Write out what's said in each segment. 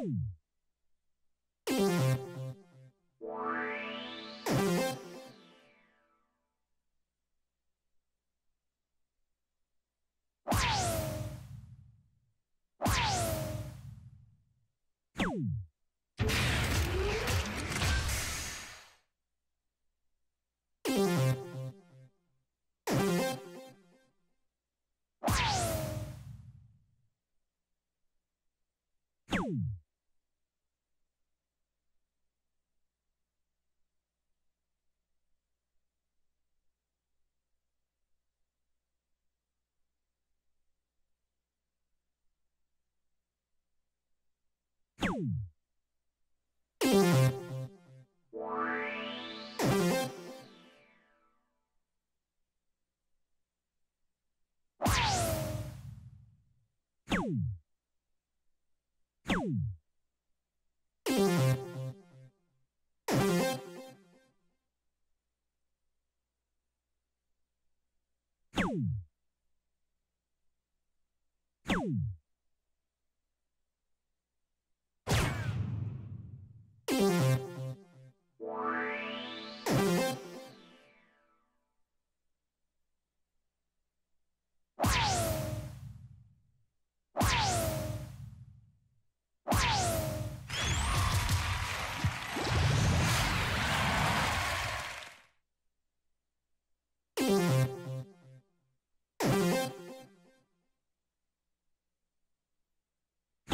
Boom! Boom!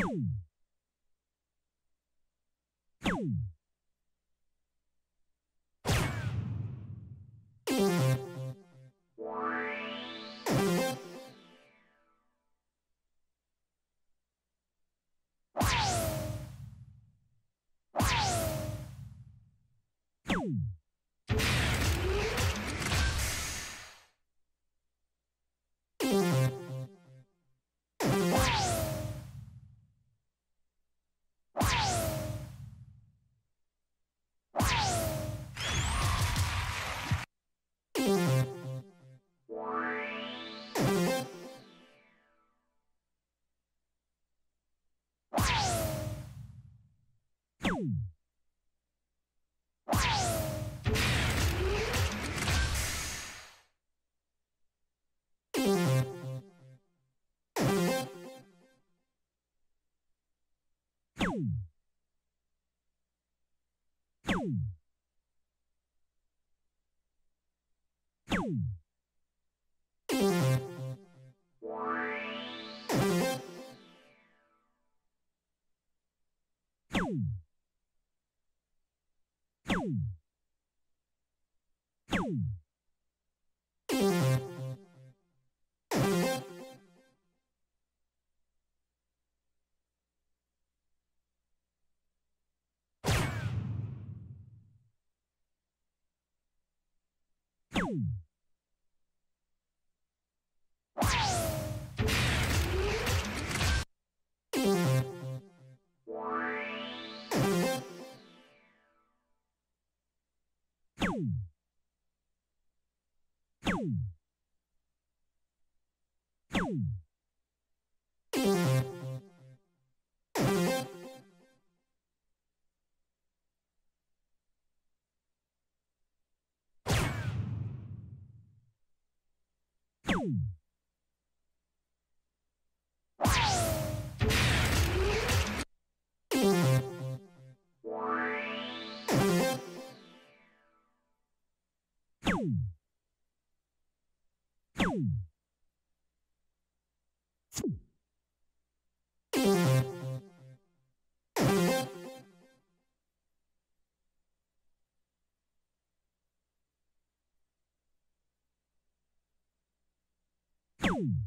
Boom! Boom! Boom! Ooh. Boom!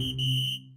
you